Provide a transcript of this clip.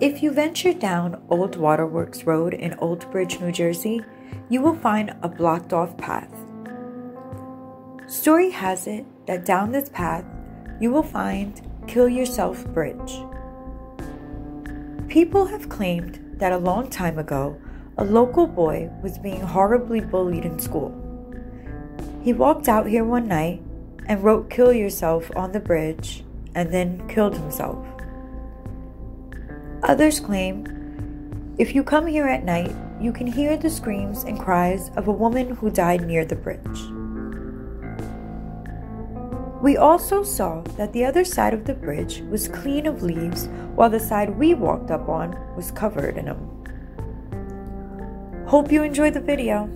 If you venture down Old Waterworks Road in Old Bridge, New Jersey, you will find a blocked off path. Story has it that down this path you will find Kill Yourself Bridge. People have claimed that a long time ago, a local boy was being horribly bullied in school. He walked out here one night and wrote Kill Yourself on the bridge and then killed himself. Others claim if you come here at night, you can hear the screams and cries of a woman who died near the bridge. We also saw that the other side of the bridge was clean of leaves while the side we walked up on was covered in them. Hope you enjoyed the video.